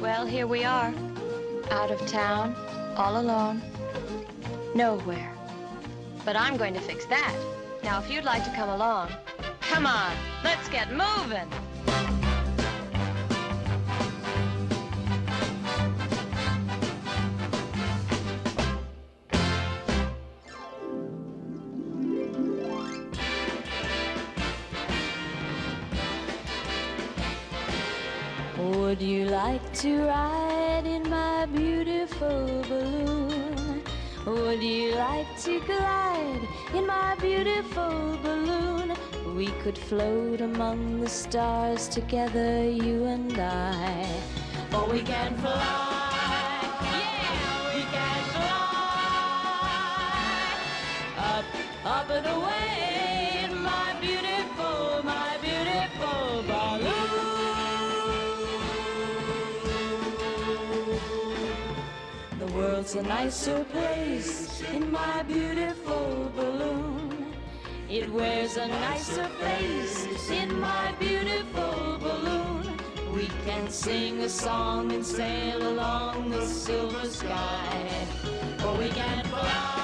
Well, here we are. Out of town, all alone, nowhere. But I'm going to fix that. Now, if you'd like to come along, come on, let's get moving. Would you like to ride in my beautiful balloon? Would you like to glide in my beautiful balloon? We could float among the stars together, you and I. Oh, we can fly, yeah, we can fly up, up and away in my beautiful, World's a nicer place in my beautiful balloon. It wears a nicer face in my beautiful balloon. We can sing a song and sail along the silver sky. Or we can fly.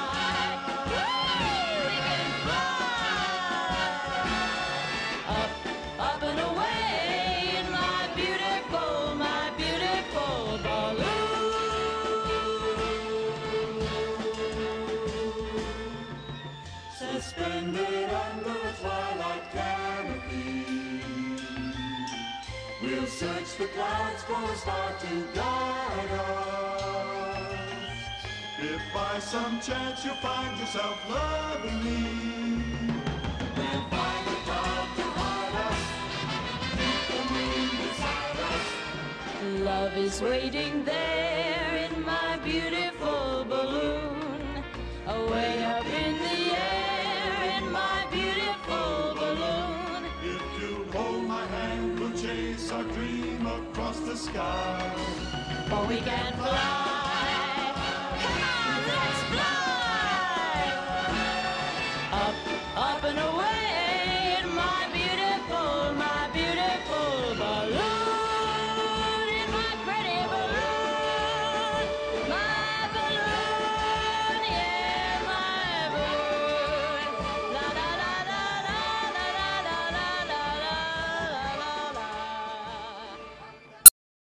Search the clouds for a star to guide us. If by some chance you find yourself loving me, then find a dog to hide us. Keep the moon beside us. Love is waiting there in my beautiful balloon. Away For we can fly.